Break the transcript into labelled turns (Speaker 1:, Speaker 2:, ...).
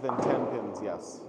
Speaker 1: Than 10 pins, yes.